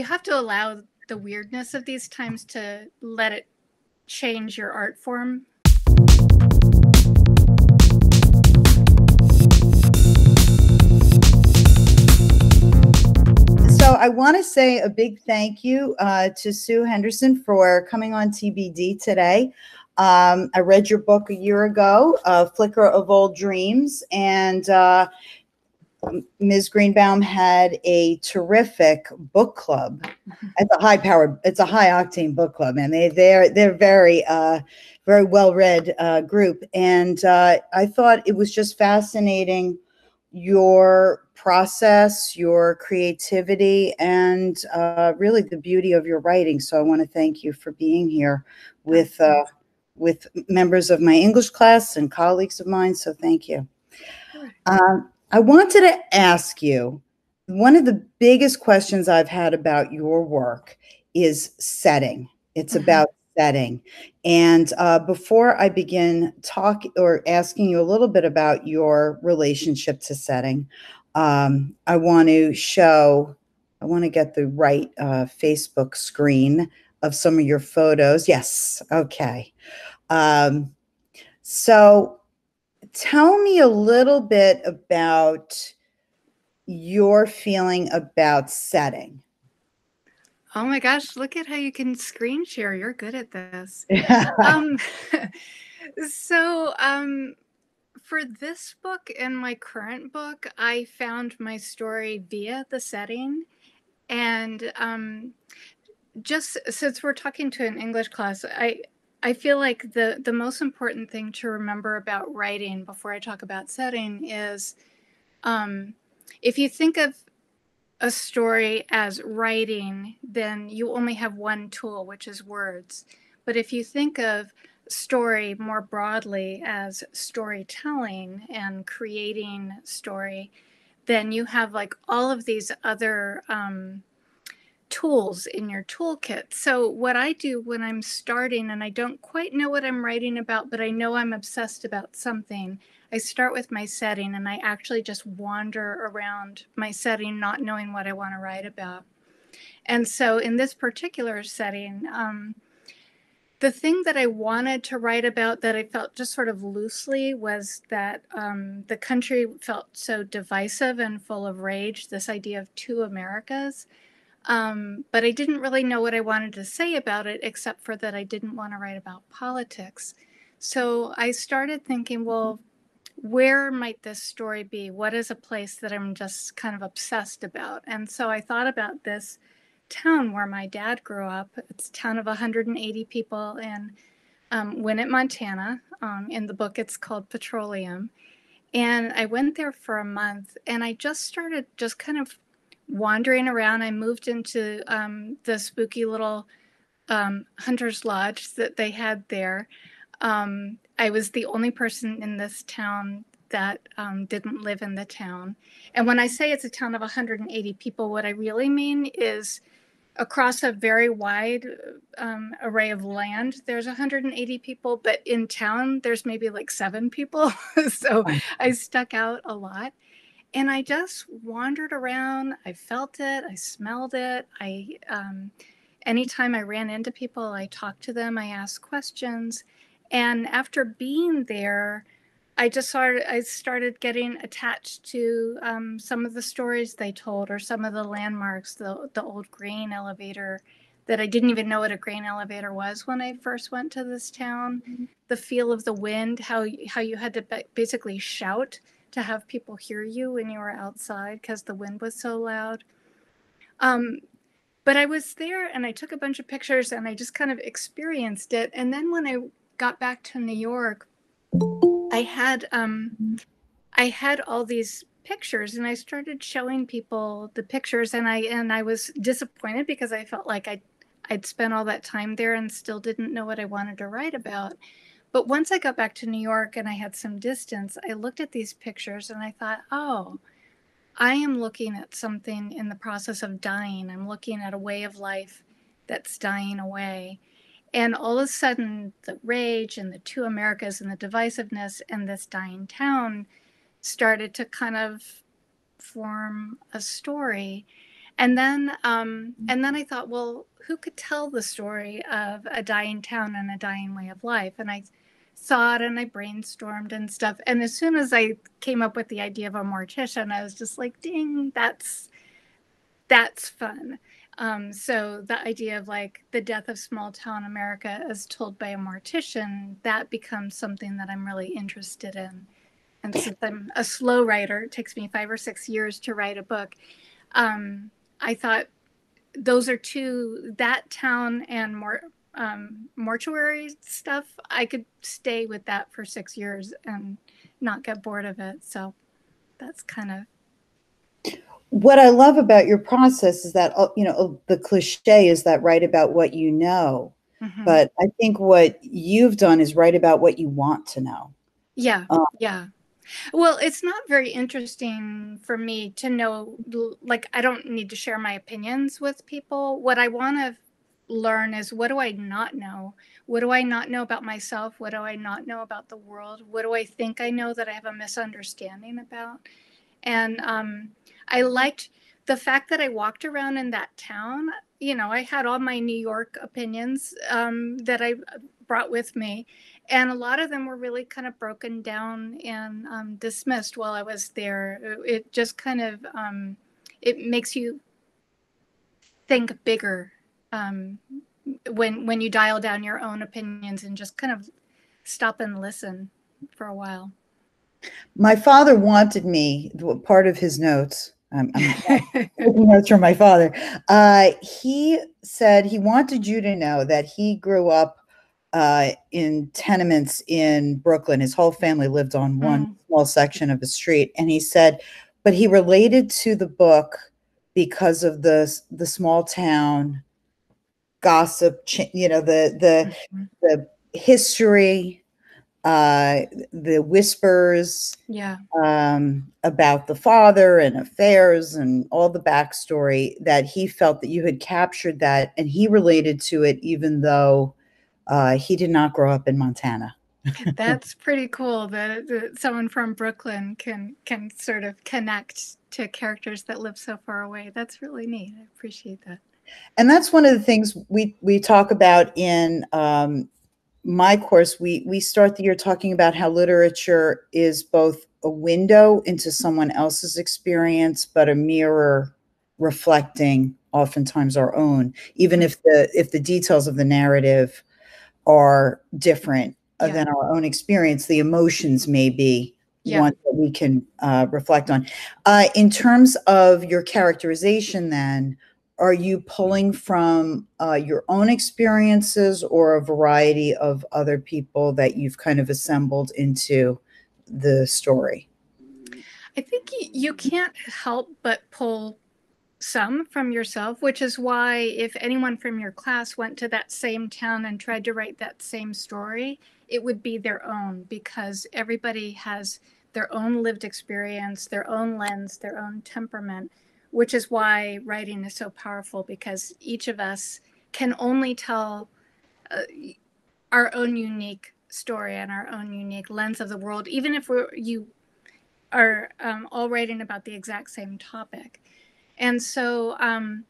you have to allow the weirdness of these times to let it change your art form. So I want to say a big thank you uh, to Sue Henderson for coming on TBD today. Um, I read your book a year ago, uh, Flicker of Old Dreams, and uh, Ms. Greenbaum had a terrific book club. Mm-hmm. It's a high powered, it's a high octane book club, and they they're they're very uh, very well read uh, group. And uh, I thought it was just fascinating your process, your creativity, and uh, really the beauty of your writing. So I want to thank you for being here with uh, with members of my English class and colleagues of mine. So thank you. Um, I wanted to ask you one of the biggest questions I've had about your work is setting. It's Mhm. about setting. And uh, before I begin talking or asking you a little bit about your relationship to setting, um, I want to show, I want to get the right uh, Facebook screen of some of your photos. Yes. Okay. Um, so tell me a little bit about your feeling about setting. Oh my gosh, look at how you can screen share. You're good at this. um, so um, for this book and my current book, I found my story via the setting. And um, just since we're talking to an English class, I I feel like the the most important thing to remember about writing before I talk about setting is um, if you think of a story as writing, then you only have one tool, which is words. But if you think of story more broadly as storytelling and creating story, then you have like all of these other um, tools in your toolkit. So, what I do when I'm starting and I don't quite know what I'm writing about, but I know I'm obsessed about something, I start with my setting and I actually just wander around my setting, not knowing what I want to write about. And so, in this particular setting, um, the thing that I wanted to write about that I felt just sort of loosely was that um, the country felt so divisive and full of rage, this idea of two Americas. Um, but I didn't really know what I wanted to say about it, except for that I didn't want to write about politics. So I started thinking, well, where might this story be? What is a place that I'm just kind of obsessed about? And so I thought about this town where my dad grew up. It's a town of 180 people in um, Winnett, Montana. Um, in the book, it's called Petroleum. And I went there for a month and I just started just kind of wandering around. I moved into um, the spooky little um, hunter's lodge that they had there. Um, I was the only person in this town that um, didn't live in the town. And when I say it's a town of 180 people, what I really mean is across a very wide um, array of land, there's 180 people, but in town, there's maybe like seven people. so I stuck out a lot. And I just wandered around. I felt it. I smelled it. I, um, anytime I ran into people, I talked to them. I asked questions. And after being there, I just started, I started getting attached to um, some of the stories they told or some of the landmarks, the, the old grain elevator that I didn't even know what a grain elevator was when I first went to this town. Mm-hmm. The feel of the wind, how, how you had to basically shout to have people hear you when you were outside because the wind was so loud. Um, but I was there and I took a bunch of pictures and I just kind of experienced it. And then when I got back to New York, I had um, I had all these pictures and I started showing people the pictures and I and I was disappointed because I felt like I I'd spent all that time there and still didn't know what I wanted to write about. But once I got back to New York and I had some distance, I looked at these pictures and I thought, oh, I am looking at something in the process of dying. I'm looking at a way of life that's dying away. And all of a sudden, the rage and the two Americas and the divisiveness and this dying town started to kind of form a story. and then um, and then I thought, well, who could tell the story of a dying town and a dying way of life? And I thought and I brainstormed and stuff. And as soon as I came up with the idea of a mortician, I was just like, ding, that's that's fun. Um, so the idea of like the death of small town America as told by a mortician, that becomes something that I'm really interested in. And since I'm a slow writer, it takes me five or six years to write a book. Um, I thought those are two that town and more um, mortuary stuff. I could stay with that for six years and not get bored of it. So that's kind of what I love about your process is that uh, you know the cliche is that write about what you know, mm-hmm. but I think what you've done is write about what you want to know. Yeah, um, yeah. Well, it's not very interesting for me to know, like, I don't need to share my opinions with people. What I want to learn is what do I not know? What do I not know about myself? What do I not know about the world? What do I think I know that I have a misunderstanding about? And um, I liked the fact that I walked around in that town. You know, I had all my New York opinions um, that I brought with me and a lot of them were really kind of broken down and um, dismissed while I was there. It just kind of um, it makes you think bigger um, when when you dial down your own opinions and just kind of stop and listen for a while. My father wanted me part of his notes. I'm, I'm notes from my father. Uh, he said he wanted you to know that he grew up uh, in tenements in Brooklyn. His whole family lived on one mm. small section of the street, and he said, but he related to the book because of the the small town gossip, you know, the the mm-hmm. the history, uh, the whispers, yeah, um, about the father and affairs and all the backstory that he felt that you had captured that, and he related to it, even though uh, he did not grow up in Montana. That's pretty cool that, that, someone from Brooklyn can can sort of connect to characters that live so far away. That's really neat. I appreciate that. And that's one of the things we we talk about in um, my course. We we start the year talking about how literature is both a window into someone else's experience, but a mirror reflecting oftentimes our own, even if the if the details of the narrative are different yeah. than our own experience. The emotions may be yeah. one that we can uh, reflect on. Uh, in terms of your characterization, then, are you pulling from uh, your own experiences or a variety of other people that you've kind of assembled into the story? I think you can't help but pull some from yourself, which is why if anyone from your class went to that same town and tried to write that same story, it would be their own because everybody has their own lived experience, their own lens, their own temperament, which is why writing is so powerful because each of us can only tell uh, our own unique story and our own unique lens of the world, even if we're, you are um, all writing about the exact same topic. And so um,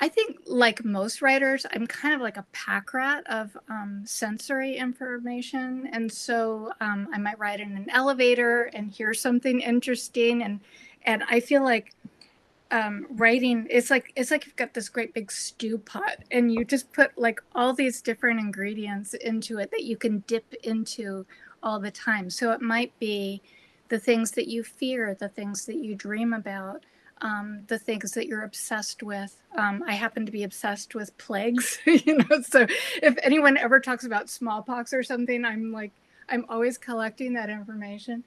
I think, like most writers, I'm kind of like a pack rat of um, sensory information. And so um, I might ride in an elevator and hear something interesting. And, and I feel like um, writing it's like it's like you've got this great big stew pot and you just put like all these different ingredients into it that you can dip into all the time so it might be the things that you fear the things that you dream about um, the things that you're obsessed with. Um, I happen to be obsessed with plagues, you know. So if anyone ever talks about smallpox or something, I'm like, I'm always collecting that information.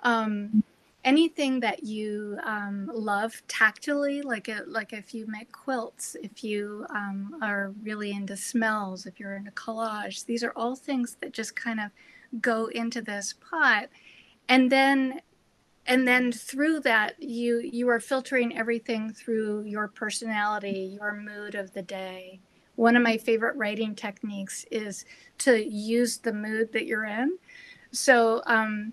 Um, anything that you um, love tactily, like a, like if you make quilts, if you um, are really into smells, if you're into collage, these are all things that just kind of go into this pot. And then and then through that you you are filtering everything through your personality your mood of the day one of my favorite writing techniques is to use the mood that you're in so um,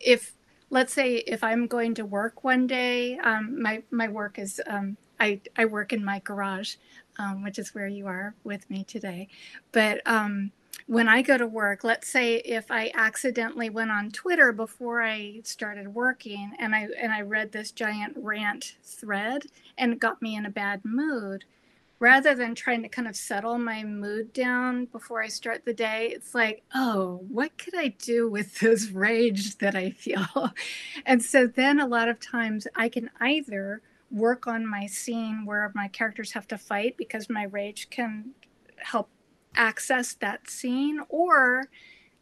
if let's say if i'm going to work one day um, my my work is um, I, I work in my garage, um, which is where you are with me today. But um, when I go to work, let's say if I accidentally went on Twitter before I started working and I and I read this giant rant thread and it got me in a bad mood, rather than trying to kind of settle my mood down before I start the day, it's like, oh, what could I do with this rage that I feel? and so then a lot of times I can either work on my scene where my characters have to fight because my rage can help access that scene or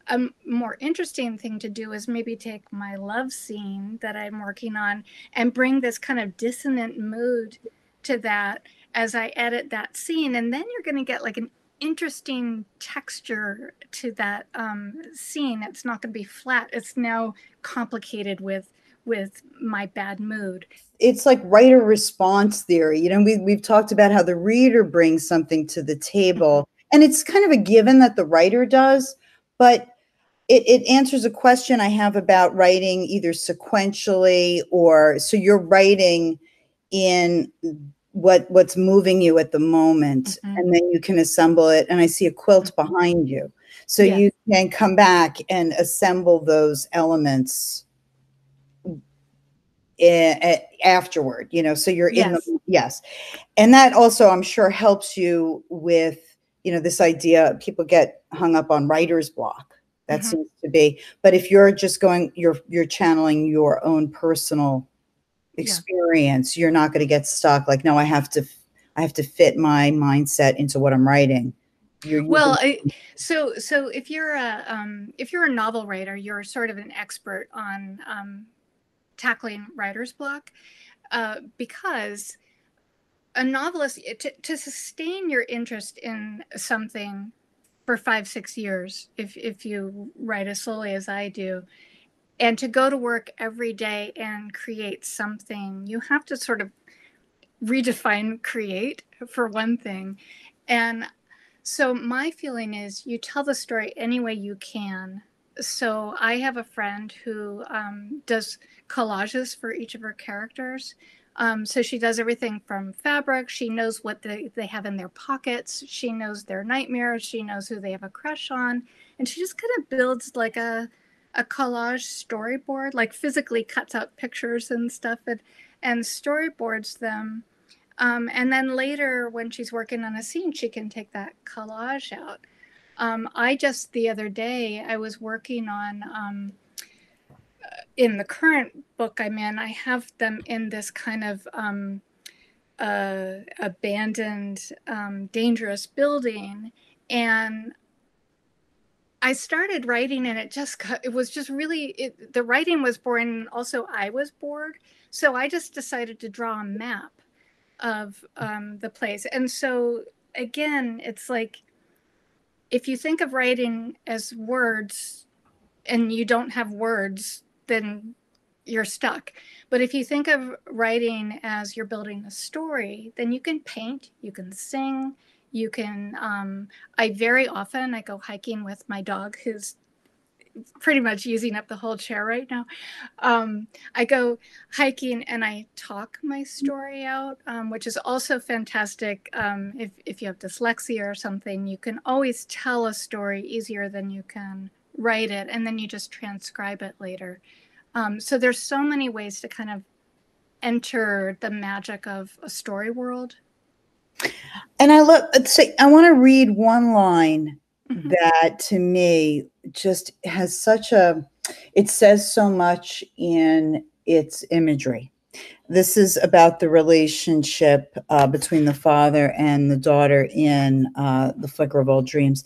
a more interesting thing to do is maybe take my love scene that I'm working on and bring this kind of dissonant mood to that as I edit that scene. And then you're going to get like an interesting texture to that um, scene. It's not going to be flat. It's now complicated with with my bad mood. It's like writer response theory. You know, we, we've talked about how the reader brings something to the table, mm-hmm. and it's kind of a given that the writer does, but it, it answers a question I have about writing either sequentially or so you're writing in what what's moving you at the moment mm-hmm. and then you can assemble it and i see a quilt mm-hmm. behind you so you can come back and assemble those elements afterward you know so you're yes. in the yes and that also i'm sure helps you with you know this idea people get hung up on writer's block that mm-hmm. seems to be but if you're just going you're you're channeling your own personal experience yeah. you're not going to get stuck like no i have to i have to fit my mindset into what i'm writing you're, well I, so so if you're a um, if you're a novel writer you're sort of an expert on um, tackling writer's block uh, because a novelist to, to sustain your interest in something for five six years if if you write as slowly as i do and to go to work every day and create something you have to sort of redefine create for one thing. And so my feeling is you tell the story any way you can. So i have a friend who um, does collages for each of her characters. Um, so she does everything from fabric. She knows what they, they have in their pockets. She knows their nightmares. She knows who they have a crush on. And she just kind of builds like a a collage storyboard, like physically cuts out pictures and stuff and, and storyboards them. Um, and then later, when she's working on a scene, she can take that collage out. Um, I just the other day, I was working on, um, in the current book I'm in, I have them in this kind of um, uh, abandoned, um, dangerous building. And I started writing and it just it was just really it, the writing was boring and also I was bored. So I just decided to draw a map of um, the place. And so again it's like if you think of writing as words and you don't have words then you're stuck. But if you think of writing as you're building a story then you can paint you can sing you can um, i very often i go hiking with my dog who's pretty much using up the whole chair right now. Um, i go hiking and i talk my story out um, which is also fantastic. Um, if, if you have dyslexia or something you can always tell a story easier than you can write it and then you just transcribe it later. Um, so there's so many ways to kind of enter the magic of a story world and I love, say, I want to read one line mm-hmm. that to me just has such a, it says so much in its imagery. This is about the relationship uh, between the father and the daughter in uh, The Flicker of Old Dreams.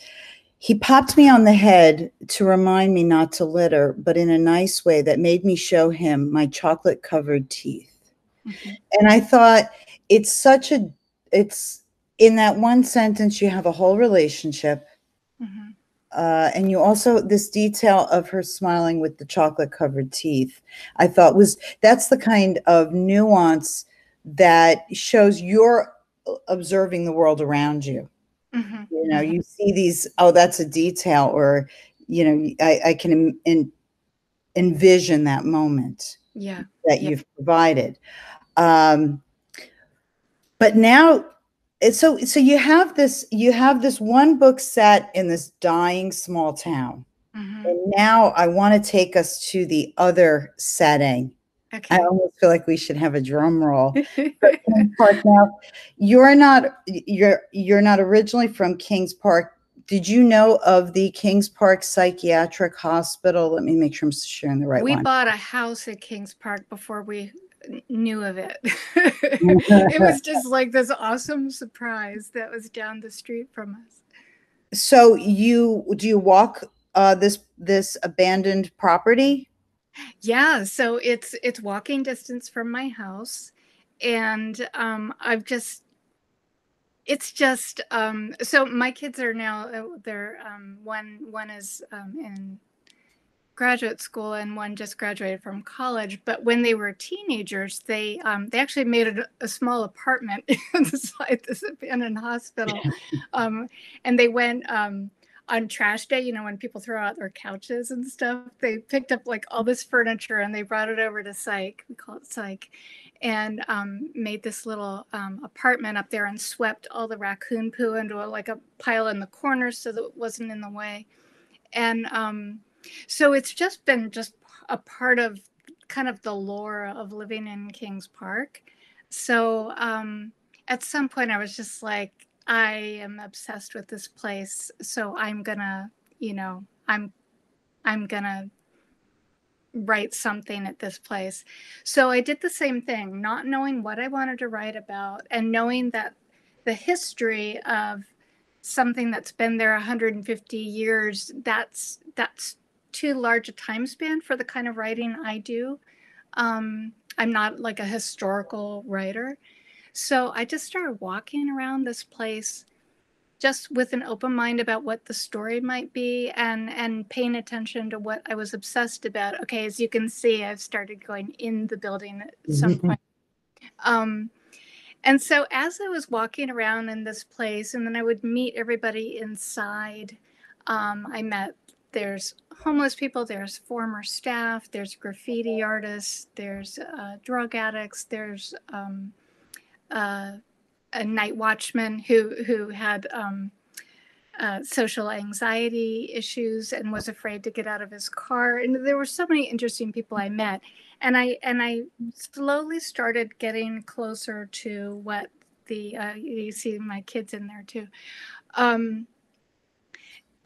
He popped me on the head to remind me not to litter, but in a nice way that made me show him my chocolate covered teeth. Mm-hmm. And I thought it's such a it's in that one sentence you have a whole relationship mm-hmm. uh, and you also this detail of her smiling with the chocolate covered teeth i thought was that's the kind of nuance that shows you're observing the world around you mm-hmm. you know you see these oh that's a detail or you know i, I can envision that moment yeah that yeah. you've provided um, but now it's so so you have this you have this one book set in this dying small town Mhm. and now i want to take us to the other setting Okay. i almost feel like we should have a drum roll Park now. You're not you're you're not originally from Kings Park. Did you know of the Kings Park Psychiatric Hospital? Let me make sure I'm sharing the right we one. bought a house at Kings Park before we knew of it. it was just like this awesome surprise that was down the street from us. so you do you walk uh, this this abandoned property? Yeah, so it's it's walking distance from my house and um I've just it's just um so my kids are now uh, they're um one one is um in graduate school and one just graduated from college but when they were teenagers they um they actually made a, a small apartment inside this abandoned hospital um and they went um on trash day, you know, when people throw out their couches and stuff, they picked up like all this furniture and they brought it over to Psych. We call it Psych, and um, made this little um, apartment up there and swept all the raccoon poo into a, like a pile in the corner so that it wasn't in the way. And um, so it's just been just a part of kind of the lore of living in Kings Park. So um, at some point, I was just like, I am obsessed with this place, so I'm gonna, you know, I'm I'm gonna write something at this place. So I did the same thing, not knowing what I wanted to write about and knowing that the history of something that's been there 150 years, that's that's too large a time span for the kind of writing I do. Um, I'm not like a historical writer. So I just started walking around this place just with an open mind about what the story might be and and paying attention to what I was obsessed about. Okay, as you can see, I've started going in the building at some Mhm. point. Um and so as I was walking around in this place and then I would meet everybody inside, um, I met there's homeless people, there's former staff, there's graffiti artists, there's uh, drug addicts, there's um, uh, a night watchman who who had um, uh, social anxiety issues and was afraid to get out of his car. And there were so many interesting people I met, and I and I slowly started getting closer to what the uh, you see my kids in there too. Um,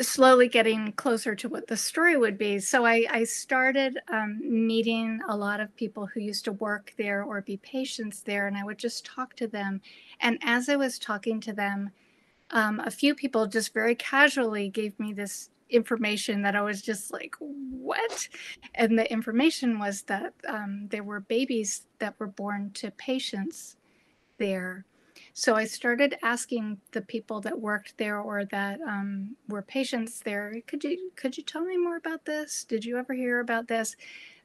slowly getting closer to what the story would be. So I, I started um, meeting a lot of people who used to work there or be patients there, and I would just talk to them. And as I was talking to them, um, a few people just very casually gave me this information that I was just like, what? And the information was that um, there were babies that were born to patients there. So I started asking the people that worked there or that um, were patients there, could you could you tell me more about this? Did you ever hear about this?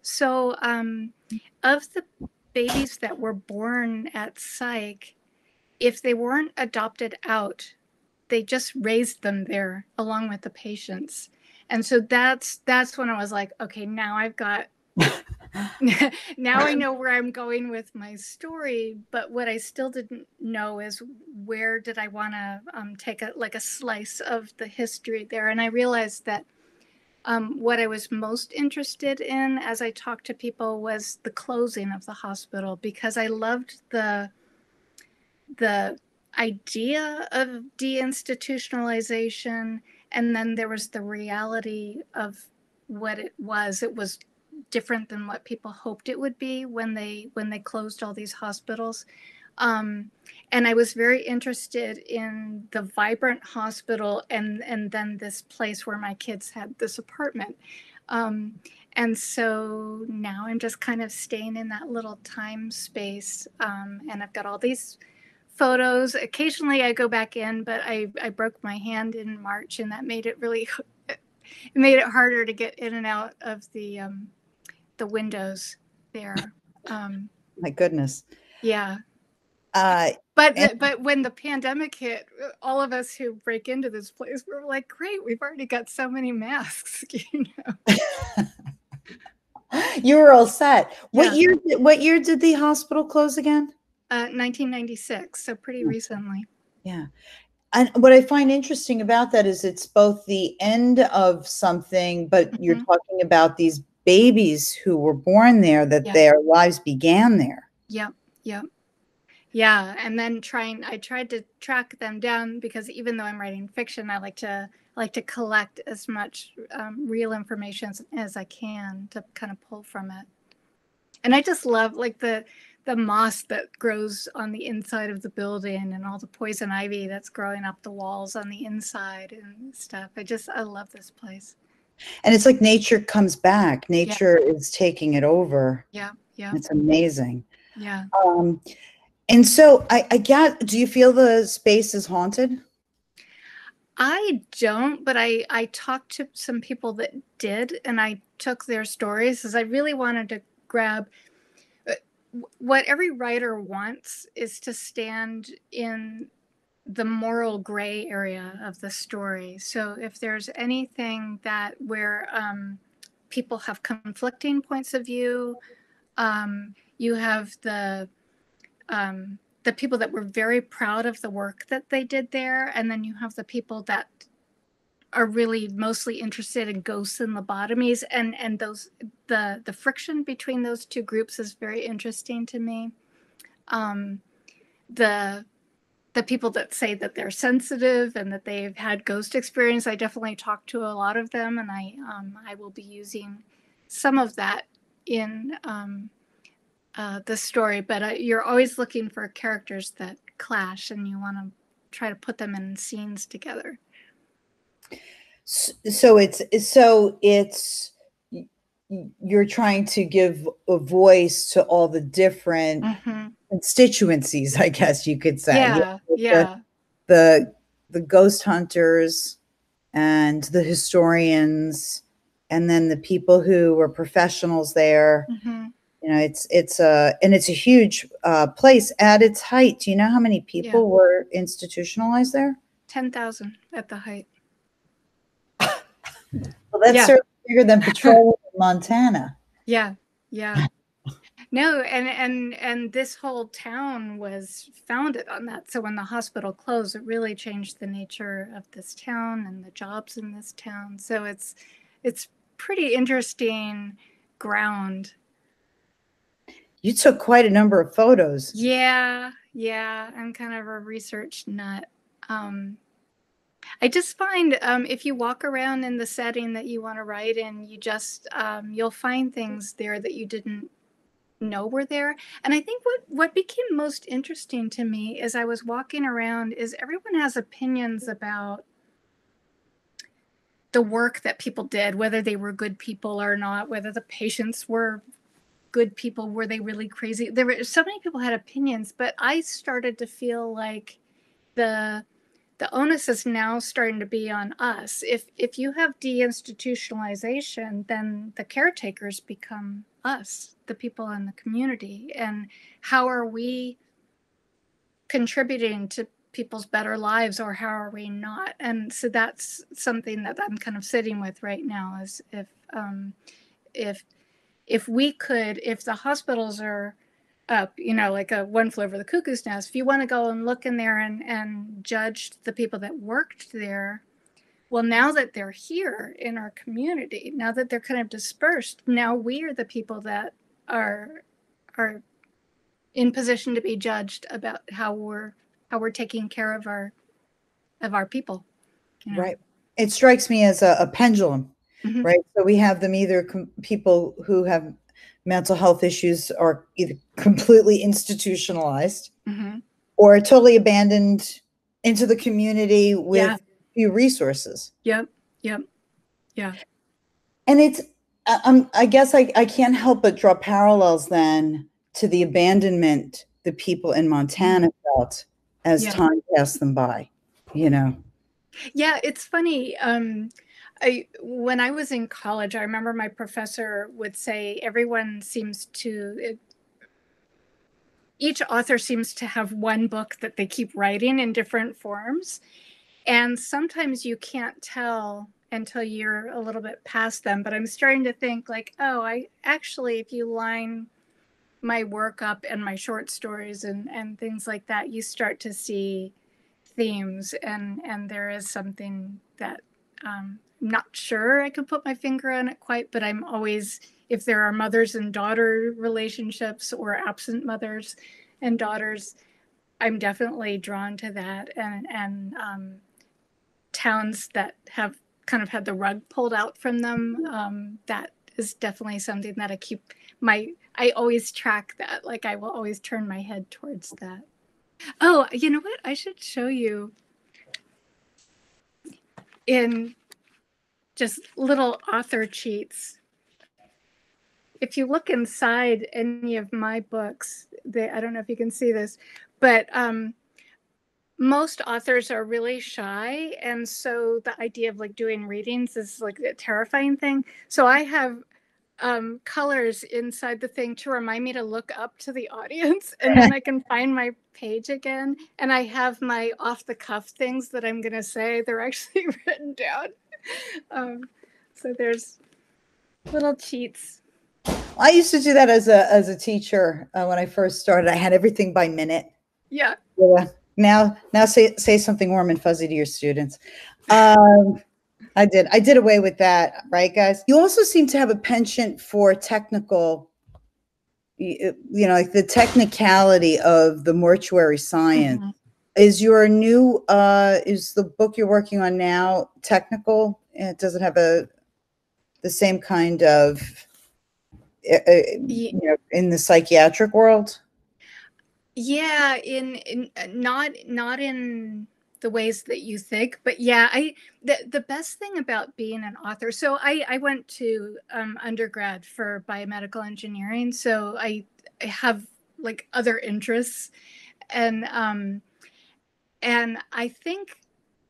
So um, of the babies that were born at Psych, if they weren't adopted out, they just raised them there along with the patients. And so that's that's when I was like, okay, now I've got now I know where I'm going with my story, but what I still didn't know is where did I want to um, take a like a slice of the history there, and I realized that um, what I was most interested in as I talked to people was the closing of the hospital because I loved the the idea of deinstitutionalization, and then there was the reality of what it was. It was different than what people hoped it would be when they when they closed all these hospitals. Um, and i was very interested in the vibrant hospital and and then this place where my kids had this apartment. Um, and so now i'm just kind of staying in that little time space um, and i've got all these photos. Occasionally i go back in but i i broke my hand in march and that made it really it made it harder to get in and out of the um, the windows there. Um, My goodness. yeah, Uh, but And- but when the pandemic hit, all of us who break into this place were like, "Great, we've already got so many masks." You know, you were all set. What Yeah. year? Did, what year did the hospital close again? Uh, 1996, so pretty Hmm. recently. Yeah. And what I find interesting about that is it's both the end of something, but you're Mhm. talking about these babies who were born there, that Yeah. their lives began there. Yep, yep. Yeah, and then trying I tried to track them down because even though I'm writing fiction, I like to I like to collect as much um, real information as, as I can to kind of pull from it. And I just love like the the moss that grows on the inside of the building and all the poison ivy that's growing up the walls on the inside and stuff. I just I love this place. And it's like nature comes back. Nature is taking it over. Yeah, yeah, It's amazing. yeah. Um, and so I, I get, do you feel the space is haunted? I don't, but I I talked to some people that did, and I took their stories because I really wanted to grab. uh, What every writer wants is to stand in the moral gray area of the story. So if there's anything that where um, people have conflicting points of view, um, you have the um, the people that were very proud of the work that they did there, and then you have the people that are really mostly interested in ghosts and lobotomies, and and those the the friction between those two groups is very interesting to me. Um, the the people that say that they're sensitive and that they've had ghost experience, I definitely talk to a lot of them, and I um, I will be using some of that in um, uh, the story, but uh, you're always looking for characters that clash, and you want to try to put them in scenes together. So it's so it's you're trying to give a voice to all the different Mhm. Constituencies, I guess you could say. Yeah, yeah, The the ghost hunters and the historians and then the people who were professionals there. hmm You know, it's it's a and it's a huge uh, place at its height. Do you know how many people were institutionalized there? ten thousand at the height. Well, that's Yeah. certainly bigger than Patrol in Montana. Yeah, yeah. No, and and and this whole town was founded on that. So when the hospital closed, it really changed the nature of this town and the jobs in this town. So it's it's pretty interesting ground. You took quite a number of photos. Yeah, yeah. I'm kind of a research nut. Um, I just find um, if you walk around in the setting that you want to write in, you just um, you'll find things there that you didn't know were there. And I think what what became most interesting to me as I was walking around is everyone has opinions about the work that people did, whether they were good people or not, whether the patients were good people, were they really crazy? There were so many people had opinions, but I started to feel like the the onus is now starting to be on us. If if you have deinstitutionalization, then the caretakers become us, the people in the community. And how are we contributing to people's better lives or how are we not? And so that's something that I'm kind of sitting with right now is if um if if we could if the hospitals are up, you know, like a one flew over the cuckoo's nest. If you want to go and look in there and, and judge the people that worked there, well, now that they're here in our community, now that they're kind of dispersed, now we are the people that are are in position to be judged about how we're how we're taking care of our of our people. you know? Right. It strikes me as a, a pendulum, Mhm. right? So we have them either com- people who have mental health issues are either completely institutionalized Mhm. or totally abandoned into the community with Yeah. Few resources. Yep. Yep. Yeah. And it's, I- I'm, I guess I, I can't help but draw parallels then to the abandonment the people in Montana felt as Yeah. time passed them by, you know? Yeah, it's funny. Um, I when I was in college, I remember my professor would say everyone seems to it, each author seems to have one book that they keep writing in different forms, and sometimes you can't tell until you're a little bit past them. But I'm starting to think like, oh, I actually, if you line my work up and my short stories and and things like that, you start to see themes and and there is something that um, I'm not sure I could put my finger on it quite, but I'm always if there are mothers and daughter relationships or absent mothers and daughters, I'm definitely drawn to that and and um, towns that have kind of had the rug pulled out from them. Um, that is definitely something that I keep my I always track that. Like I will always turn my head towards that. Oh, you know what? I should show you in just little author cheats. If you look inside any of my books, they, I don't know if you can see this, but um, most authors are really shy. And so the idea of like doing readings is like a terrifying thing. So I have um, colors inside the thing to remind me to look up to the audience and then I can find my page again. And I have my off the cuff things that I'm going to say. They're actually written down. Um, so there's little cheats. I used to do that as a as a teacher uh, when I first started. I had everything by minute. Yeah. Yeah. Now now say say something warm and fuzzy to your students. Um, I did. I did away with that, right, guys? You also seem to have a penchant for technical, you know, like the technicality of the mortuary science. Mm-hmm. Is your new, uh, is the book you're working on now technical? It doesn't have a, the same kind of, uh, uh you know, in the psychiatric world? Yeah, in, in not not in the ways that you think but yeah i the, the best thing about being an author so i i went to um, undergrad for biomedical engineering so i, I have like other interests and um and i think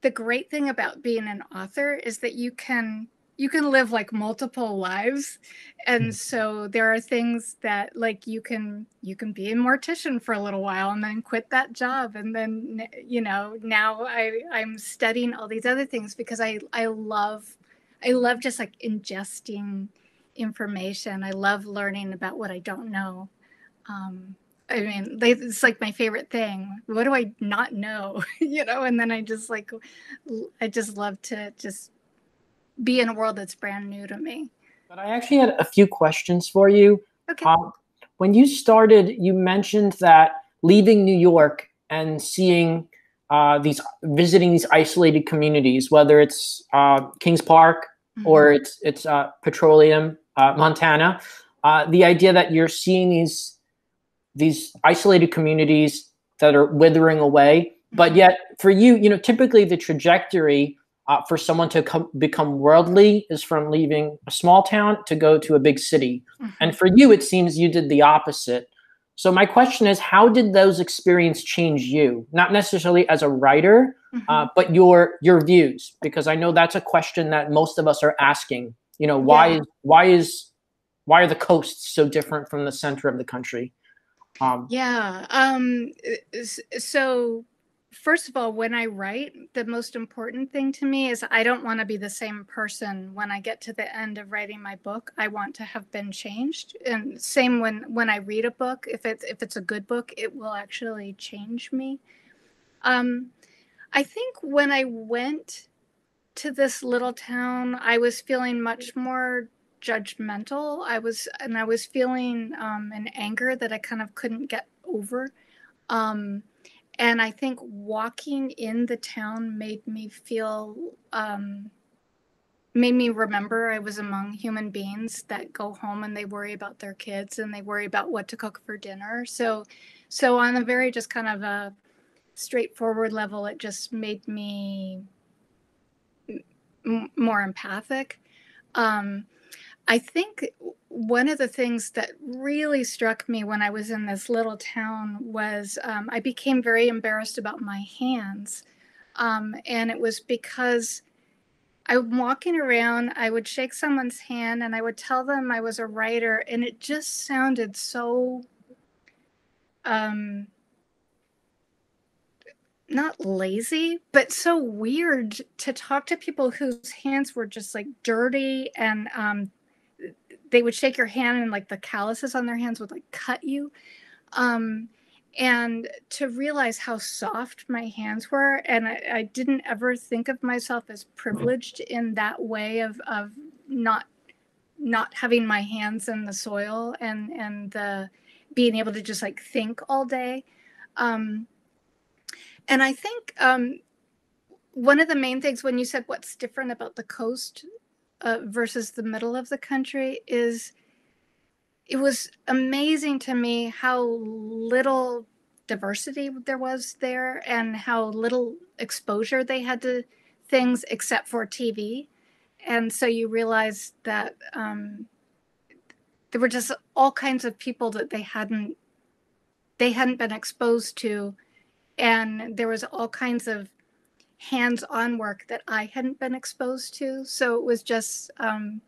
the great thing about being an author is that you can you can live like multiple lives and hmm. so there are things that like you can you can be a mortician for a little while and then quit that job and then you know now i i'm studying all these other things because i i love i love just like ingesting information i love learning about what i don't know um I mean, it's like my favorite thing. What do I not know? you know, and then I just like, I just love to just be in a world that's brand new to me. But I actually had a few questions for you. Okay. Um, when you started, you mentioned that leaving New York and seeing uh, these, visiting these isolated communities, whether it's uh, Kings Park mm-hmm. or it's it's uh, Petroleum, uh, Montana, uh, the idea that you're seeing these these isolated communities that are withering away, but mm-hmm. yet for you, you know, typically the trajectory uh, for someone to come, become worldly is from leaving a small town to go to a big city. Mm-hmm. And for you, it seems you did the opposite. So my question is, how did those experiences change you? Not necessarily as a writer, mm-hmm. uh, but your your views, because I know that's a question that most of us are asking. You know, why yeah. is why is why are the coasts so different from the center of the country? Um, yeah. Um, so first of all, when I write, the most important thing to me is I don't want to be the same person when I get to the end of writing my book. I want to have been changed. And same when when I read a book, if it's if it's a good book, it will actually change me. Um, I think when I went to this little town, I was feeling much more judgmental. I was and I was feeling um, an anger that I kind of couldn't get over. Um, and I think walking in the town made me feel um, made me remember I was among human beings that go home and they worry about their kids and they worry about what to cook for dinner. So, so on a very just kind of a straightforward level, it just made me m- more empathic. Um, I think one of the things that really struck me when I was in this little town was um, I became very embarrassed about my hands. Um, and it was because I'm walking around, I would shake someone's hand and I would tell them I was a writer, and it just sounded so um, not lazy, but so weird to talk to people whose hands were just like dirty and um, they would shake your hand and like the calluses on their hands would like cut you. Um, and to realize how soft my hands were and I, I, didn't ever think of myself as privileged in that way of of not not having my hands in the soil and and the being able to just like think all day um and i think um one of the main things when you said what's different about the coast uh, versus the middle of the country is it was amazing to me how little diversity there was there and how little exposure they had to things except for TV. And so you realize that um, there were just all kinds of people that they hadn't they hadn't been exposed to and there was all kinds of hands-on work that I hadn't been exposed to. So it was just um,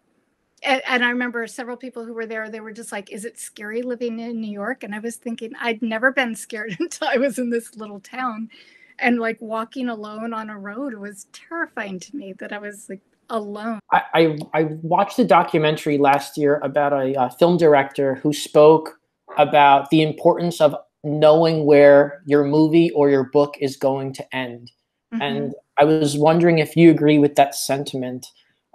and, and, I remember several people who were there, they were just like, Is it scary living in New York? And I was thinking, I'd never been scared until I was in this little town. And like walking alone on a road was terrifying to me that I was like alone. I, I, I watched a documentary last year about a uh, film director who spoke about the importance of knowing where your movie or your book is going to end. Mm-hmm. And I was wondering if you agree with that sentiment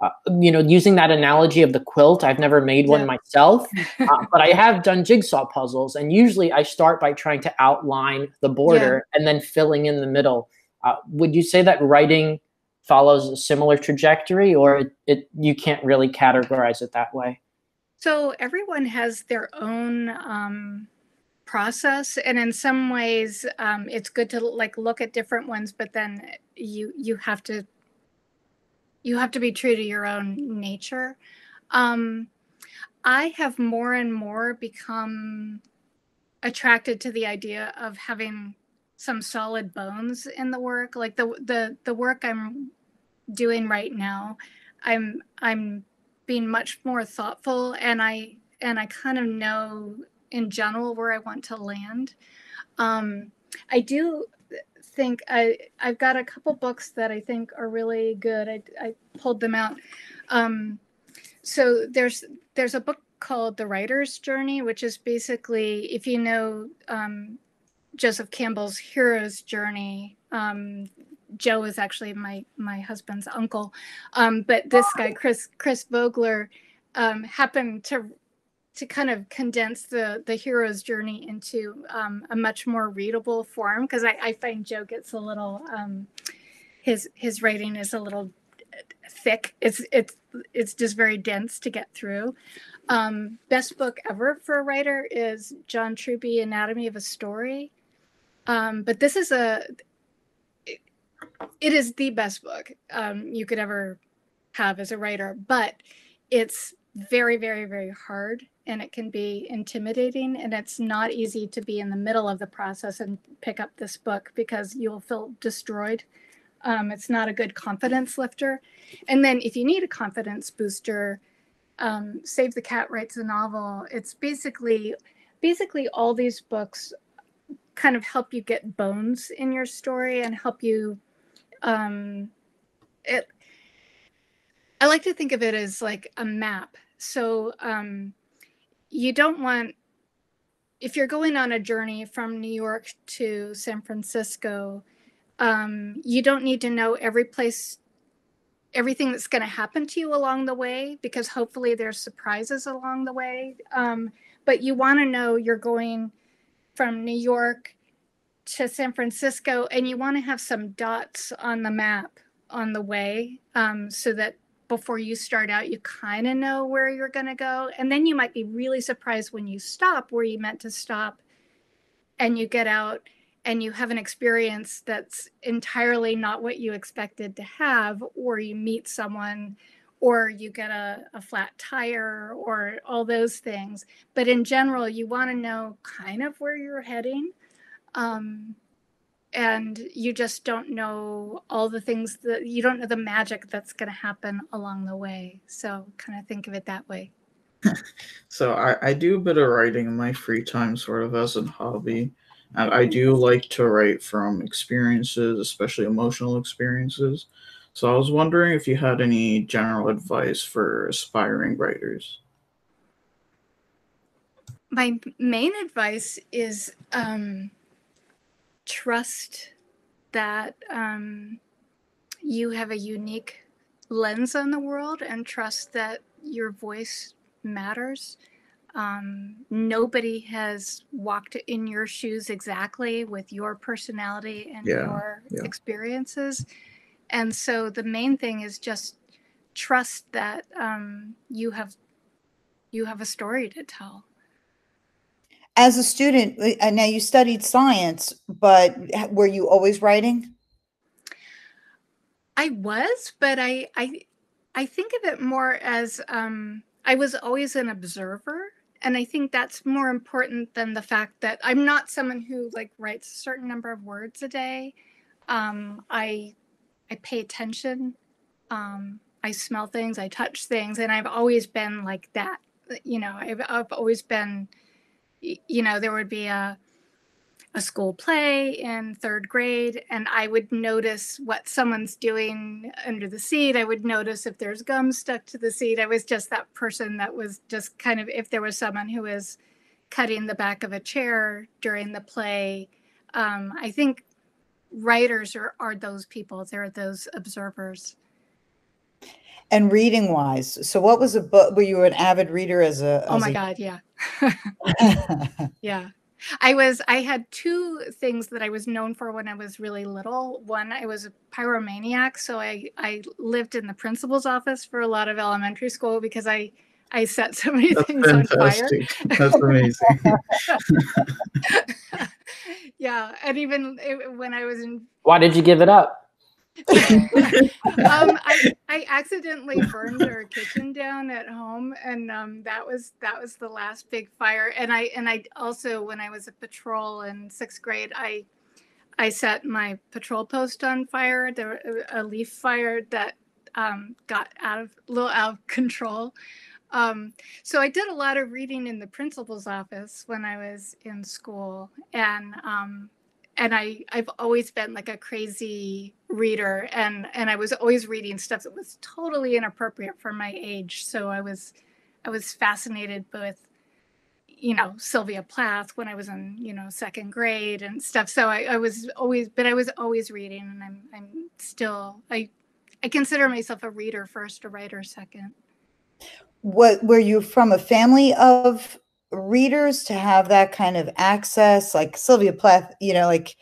uh, you know, using that analogy of the quilt, I've never made one myself, uh, but I have done jigsaw puzzles. And usually I start by trying to outline the border yeah. and then filling in the middle. Uh, would you say that writing follows a similar trajectory or it, it, you can't really categorize it that way? So everyone has their own um, process. And in some ways, um, it's good to like look at different ones, but then you, you have to you have to be true to your own nature. Um, I have more and more become attracted to the idea of having some solid bones in the work. Like the the the work I'm doing right now, I'm I'm being much more thoughtful and I and I kind of know in general where I want to land. Um, I do think I I've got a couple books that I think are really good. I I pulled them out. Um, so there's there's a book called The Writer's Journey, which is basically if you know um, Joseph Campbell's hero's journey. Um, Joe is actually my my husband's uncle, um, but this guy Chris Chris Vogler um, happened to to kind of condense the the hero's journey into um, a much more readable form because I, I, find Joe gets a little um, his his writing is a little thick. It's it's it's just very dense to get through. Um, best book ever for a writer is John Truby, Anatomy of a Story. Um, but this is a it, it is the best book um, you could ever have as a writer, but it's very very very hard and it can be intimidating and it's not easy to be in the middle of the process and pick up this book because you'll feel destroyed. Um, it's not a good confidence lifter. And then if you need a confidence booster um, save the cat writes a novel. It's basically basically all these books kind of help you get bones in your story and help you um, it i like to think of it as like a map. So um, you don't want if you're going on a journey from New York to San Francisco, um, you don't need to know every place, everything that's going to happen to you along the way, because hopefully there's surprises along the way. Um, but you want to know you're going from New York to San Francisco, and you want to have some dots on the map on the way um, so that before you start out, you kind of know where you're going to go. And then you might be really surprised when you stop where you meant to stop and you get out and you have an experience that's entirely not what you expected to have, or you meet someone, or you get a, a flat tire, or all those things. But in general, you want to know kind of where you're heading. Um, and you just don't know all the things that you don't know the magic that's going to happen along the way. So, kind of think of it that way. so, I, I do a bit of writing in my free time, sort of as a hobby. And I do like to write from experiences, especially emotional experiences. So, I was wondering if you had any general advice for aspiring writers. my main advice is um, trust that um, you have a unique lens on the world and trust that your voice matters. Um, nobody has walked in your shoes exactly with your personality and Yeah, your yeah. experiences. And so the main thing is just trust that um, you have you have a story to tell. As a student, uh, now you studied science, but were you always writing? I was, but I I I think of it more as um, I was always an observer, and I think that's more important than the fact that I'm not someone who like writes a certain number of words a day. Um, I I pay attention. Um, I smell things. I touch things, and I've always been like that. You know, I've I've always been. You know, there would be a a school play in third grade and I would notice what someone's doing under the seat. I would notice if there's gum stuck to the seat. I was just that person that was just kind of, if there was someone who was cutting the back of a chair during the play, um, I think writers are, are those people. They're those observers. And reading wise, so what was a book? Were you an avid reader as a? Oh my a- God. Yeah. Yeah. I was I had two things that I was known for when I was really little. One, I was a pyromaniac, so I I lived in the principal's office for a lot of elementary school because I I set so many That's things on fire. That's amazing. yeah, and even it, when I was in Why did you give it up? um, I, I accidentally burned our kitchen down at home, and um, that was that was the last big fire. And I and I also, when I was a patrol in sixth grade, I I set my patrol post on fire. There a leaf fire that um, got out of a little out of control. Um, so I did a lot of reading in the principal's office when I was in school, and um, and I I've always been like a crazy reader, and and I was always reading stuff that was totally inappropriate for my age. So I was I was fascinated with you know Sylvia Plath when I was in you know second grade and stuff. So I, I was always, but I was always reading, and I'm I'm still I I consider myself a reader first, a writer second. what were you from a family of readers to have that kind of access like sylvia plath you know like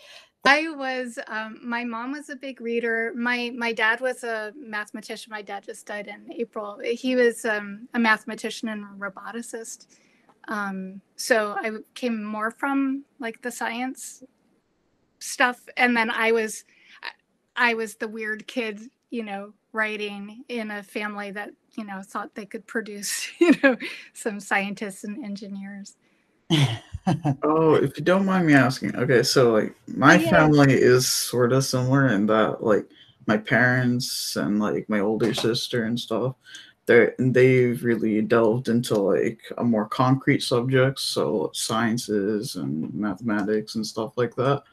I was um, my mom was a big reader. My my dad was a mathematician. My dad just died in April. He was um, a mathematician and roboticist. Um, so I came more from like the science stuff, and then I was I was the weird kid, you know, writing in a family that you know thought they could produce you know some scientists and engineers. Oh, if you don't mind me asking, okay, so like my Oh, yeah. family is sort of similar in that like my parents and like my older sister and stuff, they they've really delved into like a more concrete subjects, so sciences and mathematics and stuff like that.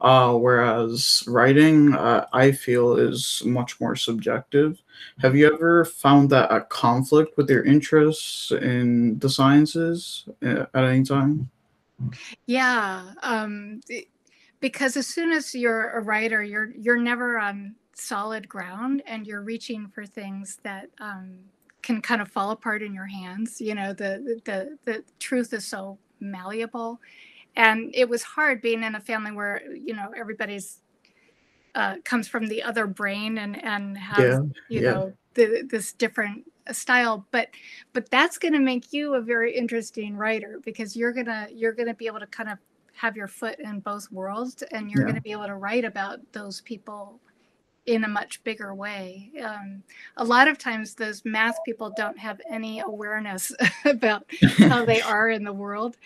Uh, whereas writing, uh, I feel is much more subjective. Have you ever found that a conflict with your interests in the sciences uh, at any time? Yeah, um, because as soon as you're a writer, you're you're never on solid ground, and you're reaching for things that um, can kind of fall apart in your hands. You know, the the the truth is so malleable, and it was hard being in a family where you know everybody's uh, comes from the other brain and and has Yeah, you yeah. know the, this different uh, style but but that's going to make you a very interesting writer because you're gonna you're gonna be able to kind of have your foot in both worlds and you're Yeah. gonna be able to write about those people in a much bigger way um, a lot of times those math people don't have any awareness about how they are in the world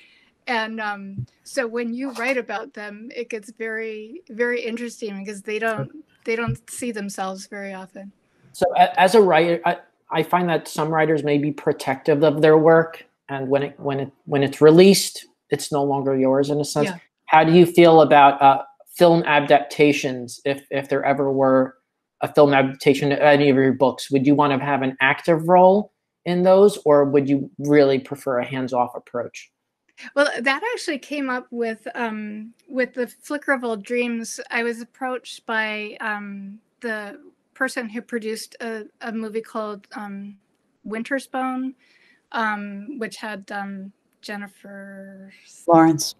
and um, so when you write about them it gets very very interesting because they don't they don't see themselves very often So as a writer, I, I find that some writers may be protective of their work, and when it when it when it's released, it's no longer yours in a sense. Yeah. How do you feel about uh, film adaptations? If if there ever were a film adaptation of any of your books, would you want to have an active role in those, or would you really prefer a hands off approach? Well, that actually came up with um, with the Flicker of Old Dreams. I was approached by um, the person who produced a, a movie called um, Winter's Bone, um, which had um, Jennifer Lawrence.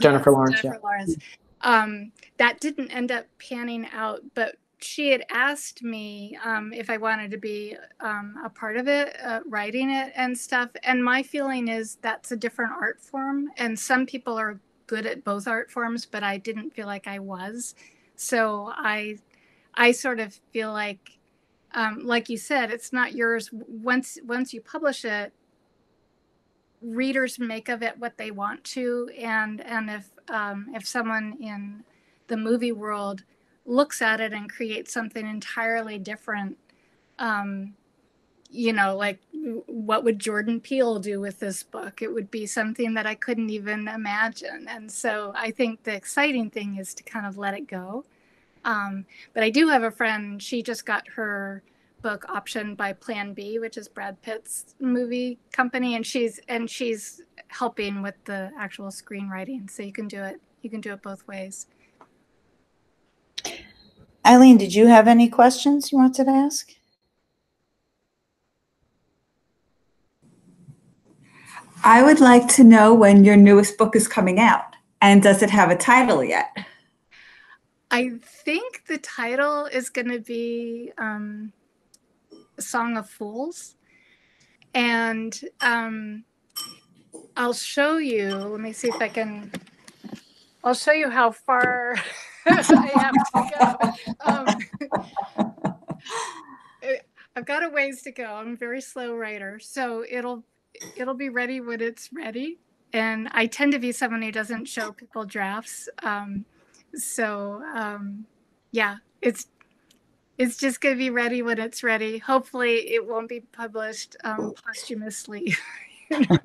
Jennifer Lawrence. Jennifer yeah. Lawrence. Um, that didn't end up panning out, but she had asked me um, if I wanted to be um, a part of it, uh, writing it and stuff. And my feeling is that's a different art form, and some people are good at both art forms, but I didn't feel like I was. So I, I sort of feel like, um, like you said, it's not yours. Once once you publish it, readers make of it what they want to, and and if um, if someone in the movie world looks at it and creates something entirely different um, you know like what would jordan peele do with this book? It would be something that i couldn't even imagine. And so i think the exciting thing is to kind of let it go. Um, but i do have a friend she just got her book optioned by plan b which is brad pitt's movie company and she's and she's helping with the actual screenwriting. So you can do it you can do it both ways Eileen, did you have any questions you wanted to ask? I would like to know when your newest book is coming out and does it have a title yet? I think the title is going to be um, Song of Fools. And um, I'll show you. Let me see if I can. I'll show you how far I have to go. Um, I've got a ways to go. I'm a very slow writer, so it'll it'll be ready when it's ready. And I tend to be someone who doesn't show people drafts. Um, so um, yeah, it's it's just going to be ready when it's ready. Hopefully, it won't be published um, posthumously. I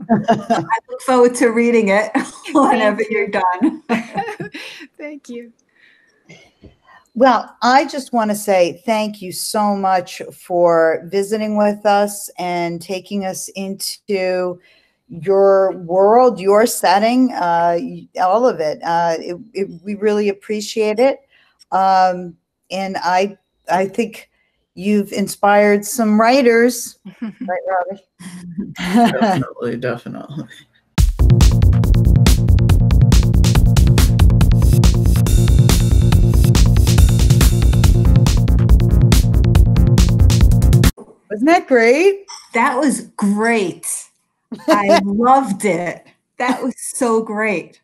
look forward to reading it whenever you're done. Thank you. Well, I just want to say thank you so much for visiting with us and taking us into your world, your setting, uh, all of it. Uh, it, it. We really appreciate it, um, and I I think you've inspired some writers, right, Robbie? definitely, definitely. Wasn't that great? That was great. I loved it. That was so great.